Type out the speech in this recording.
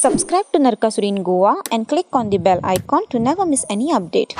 Subscribe to Narkasuri in Goa and click on the bell icon to never miss any update.